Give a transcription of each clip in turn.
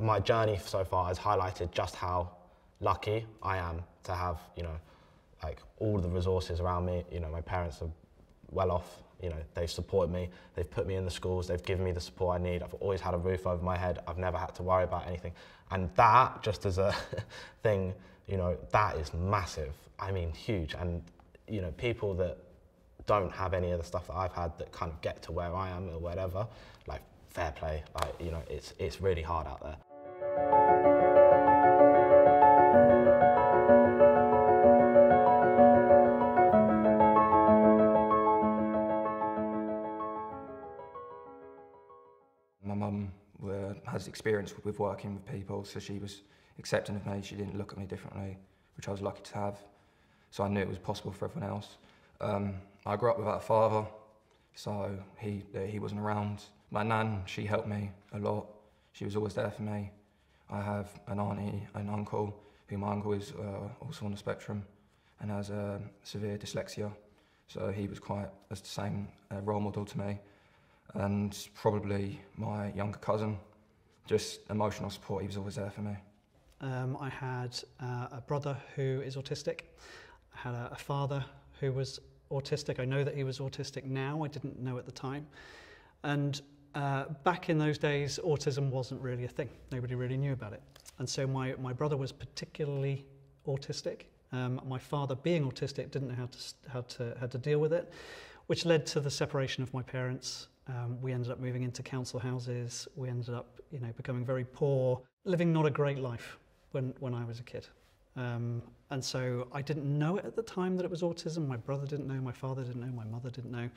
my journey so far has highlighted just how lucky I am to have, you know, like all the resources around me. You know, my parents are well off. You know, they've supported me. They've put me in the schools. They've given me the support I need. I've always had a roof over my head. I've never had to worry about anything. And that, just as a thing, you know, that is massive. I mean, huge. And you know, people that don't have any of the stuff that I've had that kind of get to where I am or whatever, like fair play. Like you know, it's it's really hard out there. My mum uh, has experience with working with people, so she was accepting of me. She didn't look at me differently, which I was lucky to have. So I knew it was possible for everyone else. Um, I grew up without a father, so he, uh, he wasn't around. My nan, she helped me a lot. She was always there for me. I have an auntie, an uncle, who my uncle is uh, also on the spectrum and has uh, severe dyslexia. So he was quite the same uh, role model to me. And probably my younger cousin, just emotional support, he was always there for me. Um, I had uh, a brother who is autistic. I had a, a father who was autistic. I know that he was autistic now, I didn't know at the time. And uh, back in those days, autism wasn't really a thing. Nobody really knew about it. And so my, my brother was particularly autistic. Um, my father, being autistic, didn't know how to, how, to, how to deal with it, which led to the separation of my parents. Um, we ended up moving into council houses. We ended up, you know, becoming very poor, living not a great life when, when I was a kid. Um, and so I didn't know it at the time that it was autism. My brother didn't know, my father didn't know, my mother didn't know.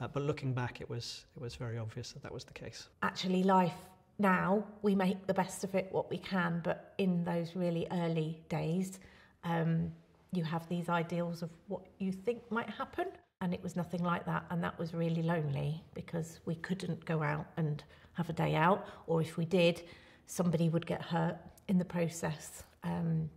Uh, but looking back, it was, it was very obvious that that was the case. Actually, life now, we make the best of it what we can, but in those really early days, um, you have these ideals of what you think might happen. And it was nothing like that. And that was really lonely because we couldn't go out and have a day out. Or if we did, somebody would get hurt in the process. Um,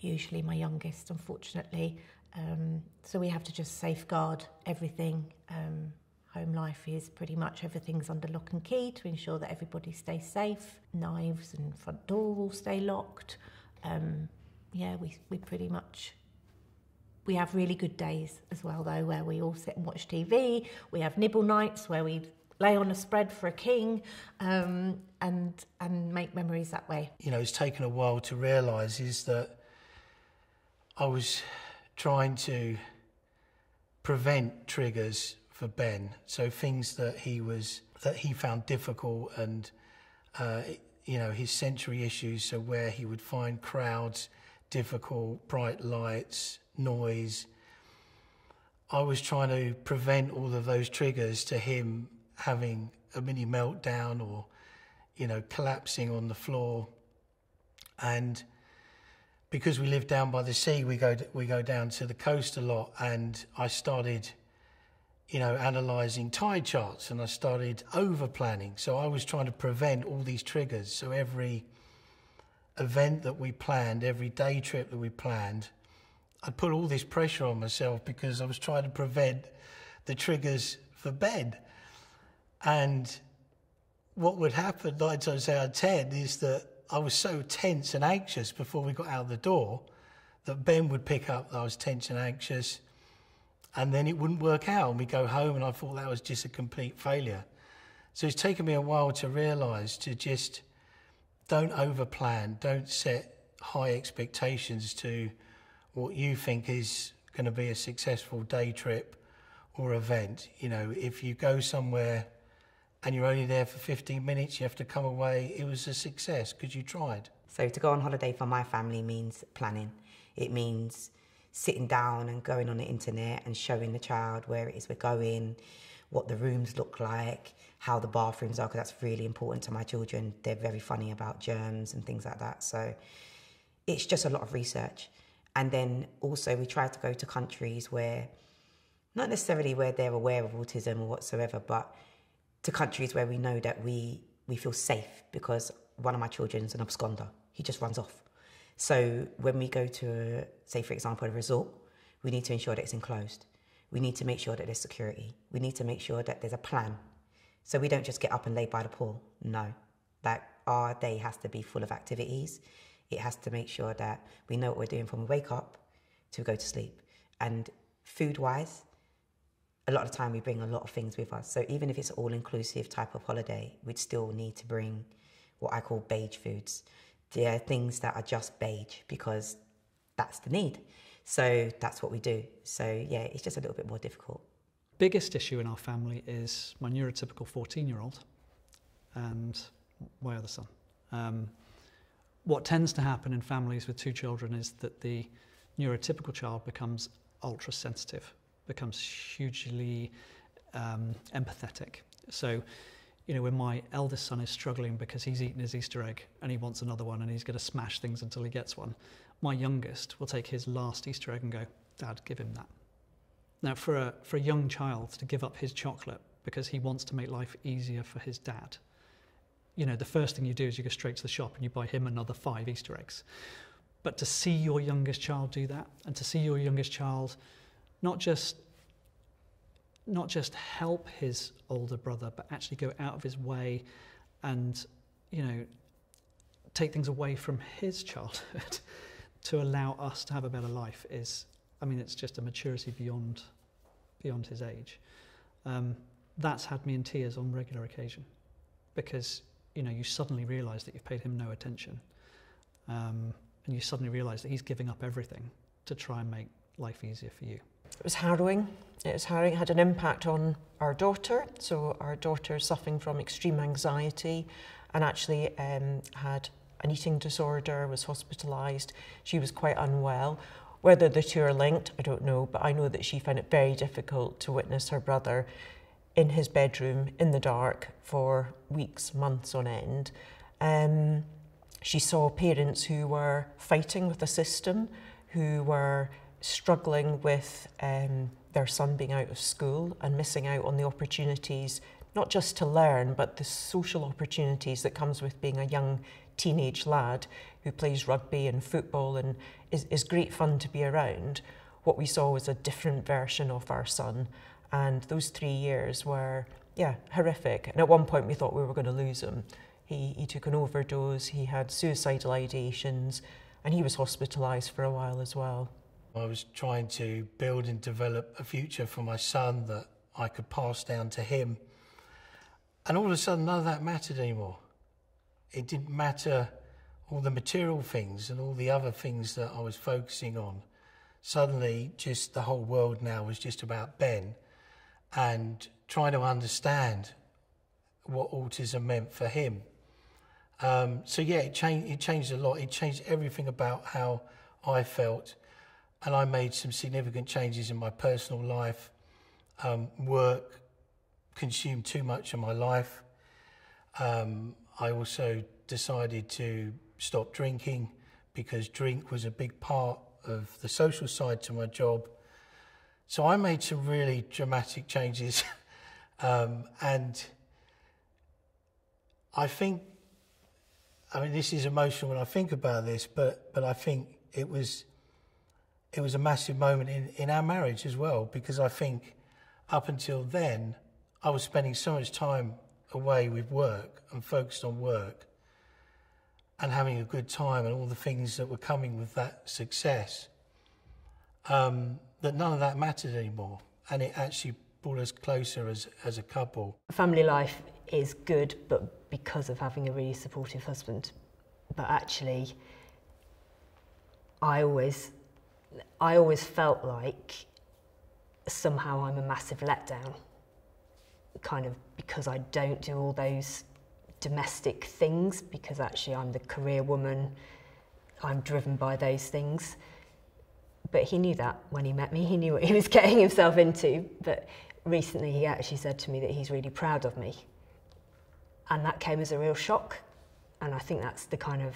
usually my youngest, unfortunately. Um, so we have to just safeguard everything. Um, home life is pretty much everything's under lock and key to ensure that everybody stays safe. Knives and front door will stay locked. Um, yeah, we, we pretty much we have really good days as well though where we all sit and watch TV. We have nibble nights where we lay on a spread for a king um, and and make memories that way. You know, it's taken a while to realise is that I was trying to prevent triggers for Ben. So things that he was that he found difficult and uh, you know his sensory issues. So where he would find crowds difficult, bright lights, noise. I was trying to prevent all of those triggers to him having a mini meltdown or you know collapsing on the floor and because we live down by the sea, we go we go down to the coast a lot, and I started, you know, analysing tide charts, and I started over planning. So I was trying to prevent all these triggers. So every event that we planned, every day trip that we planned, I'd put all this pressure on myself because I was trying to prevent the triggers for Ben. And what would happen nine times out of ten is that I was so tense and anxious before we got out the door that Ben would pick up that I was tense and anxious, and then it wouldn't work out. And we go home, and I thought that was just a complete failure. So it's taken me a while to realise to just don't overplan, don't set high expectations to what you think is going to be a successful day trip or event. You know, if you go somewhere and you're only there for 15 minutes, you have to come away, it was a success because you tried. So to go on holiday for my family means planning. It means sitting down and going on the internet and showing the child where it is we're going, what the rooms look like, how the bathrooms are, because that's really important to my children. They're very funny about germs and things like that. So it's just a lot of research. And then also we try to go to countries where, not necessarily where they're aware of autism or whatsoever, but to countries where we know that we, we feel safe because one of my children's an absconder. He just runs off. So when we go to, say, for example, a resort, we need to ensure that it's enclosed. We need to make sure that there's security. We need to make sure that there's a plan. So we don't just get up and lay by the pool. No. Like our day has to be full of activities. It has to make sure that we know what we're doing from wake up to go to sleep. And food wise, a lot of time we bring a lot of things with us. So even if it's all inclusive type of holiday, we'd still need to bring what I call beige foods. They're things that are just beige because that's the need. So that's what we do. So yeah, it's just a little bit more difficult. Biggest issue in our family is my neurotypical 14 year old and my other son. Um, what tends to happen in families with two children is that the neurotypical child becomes ultra sensitive, becomes hugely um, empathetic. So, you know, when my eldest son is struggling because he's eaten his Easter egg and he wants another one and he's going to smash things until he gets one, my youngest will take his last Easter egg and go, Dad, give him that. Now, for a, for a young child to give up his chocolate because he wants to make life easier for his dad, you know, the first thing you do is you go straight to the shop and you buy him another five Easter eggs. But to see your youngest child do that and to see your youngest child not just not just help his older brother, but actually go out of his way and, you know, take things away from his childhood to allow us to have a better life is, I mean, it's just a maturity beyond, beyond his age. Um, that's had me in tears on regular occasion because, you know, you suddenly realise that you've paid him no attention. Um, and you suddenly realise that he's giving up everything to try and make life easier for you. It was harrowing. It was harrowing. It had an impact on our daughter. So our daughter is suffering from extreme anxiety and actually um, had an eating disorder, was hospitalised. She was quite unwell. Whether the two are linked, I don't know, but I know that she found it very difficult to witness her brother in his bedroom in the dark for weeks, months on end. Um, she saw parents who were fighting with the system, who were struggling with um, their son being out of school and missing out on the opportunities, not just to learn, but the social opportunities that comes with being a young teenage lad who plays rugby and football and is, is great fun to be around. What we saw was a different version of our son. And those three years were, yeah, horrific. And at one point we thought we were going to lose him. He, he took an overdose, he had suicidal ideations, and he was hospitalised for a while as well. I was trying to build and develop a future for my son that I could pass down to him. And all of a sudden, none of that mattered anymore. It didn't matter all the material things and all the other things that I was focusing on. Suddenly, just the whole world now was just about Ben and trying to understand what autism meant for him. Um, so yeah, it changed. It changed a lot. It changed everything about how I felt and I made some significant changes in my personal life. Um, work consumed too much of my life. Um, I also decided to stop drinking because drink was a big part of the social side to my job. So I made some really dramatic changes. um, and I think, I mean, this is emotional when I think about this, but, but I think it was it was a massive moment in, in our marriage as well because I think up until then I was spending so much time away with work and focused on work and having a good time and all the things that were coming with that success um, that none of that mattered anymore and it actually brought us closer as, as a couple. Family life is good but because of having a really supportive husband but actually I always I always felt like somehow I'm a massive letdown, kind of because I don't do all those domestic things, because actually I'm the career woman, I'm driven by those things. But he knew that when he met me, he knew what he was getting himself into. But recently he actually said to me that he's really proud of me. And that came as a real shock. And I think that's the kind of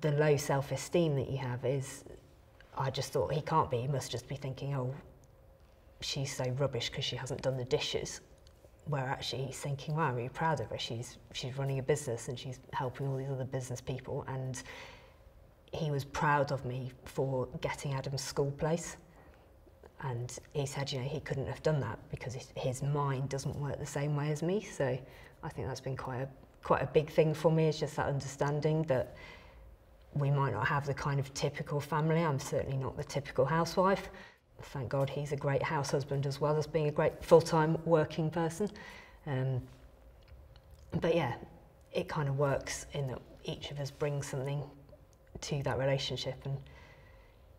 the low self-esteem that you have is I just thought he can't be. He must just be thinking, oh, she's so rubbish because she hasn't done the dishes. Where actually he's thinking, wow, I'm really proud of her. She's she's running a business and she's helping all these other business people. And he was proud of me for getting Adam's school place. And he said, you know, he couldn't have done that because his mind doesn't work the same way as me. So I think that's been quite a quite a big thing for me. Is just that understanding that we might not have the kind of typical family. I'm certainly not the typical housewife. Thank God he's a great house husband as well as being a great full-time working person. Um, but yeah, it kind of works in that each of us brings something to that relationship and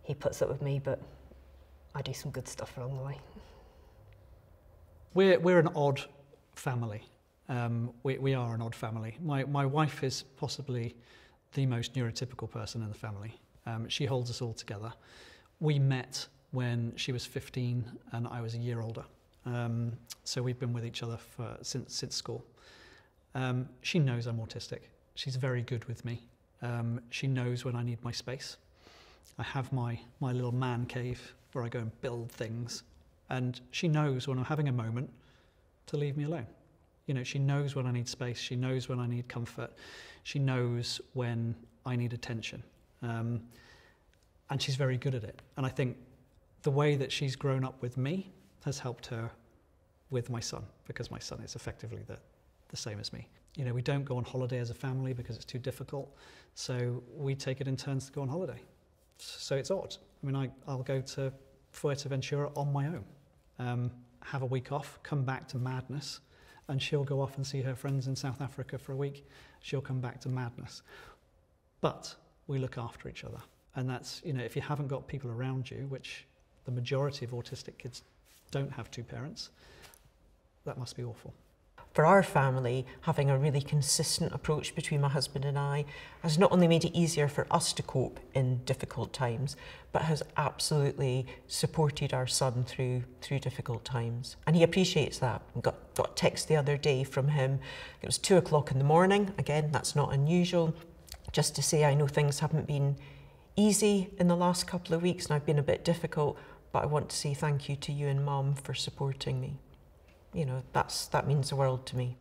he puts up with me, but I do some good stuff along the way. We're, we're an odd family. Um, we, we are an odd family. My, my wife is possibly the most neurotypical person in the family. Um, she holds us all together. We met when she was 15 and I was a year older. Um, so we've been with each other for, since, since school. Um, she knows I'm autistic. She's very good with me. Um, she knows when I need my space. I have my, my little man cave where I go and build things. And she knows when I'm having a moment to leave me alone. You know, she knows when I need space. She knows when I need comfort. She knows when I need attention. Um, and she's very good at it. And I think the way that she's grown up with me has helped her with my son because my son is effectively the, the same as me. You know, we don't go on holiday as a family because it's too difficult. So we take it in turns to go on holiday. So it's odd. I mean, I, I'll go to Fuerteventura on my own, um, have a week off, come back to madness, and she'll go off and see her friends in South Africa for a week. She'll come back to madness. But we look after each other. And that's, you know, if you haven't got people around you, which the majority of autistic kids don't have two parents, that must be awful for our family, having a really consistent approach between my husband and I has not only made it easier for us to cope in difficult times, but has absolutely supported our son through through difficult times. And he appreciates that. got, got a text the other day from him. It was two o'clock in the morning. Again, that's not unusual. Just to say, I know things haven't been easy in the last couple of weeks and I've been a bit difficult, but I want to say thank you to you and mum for supporting me you know, that's, that means the world to me.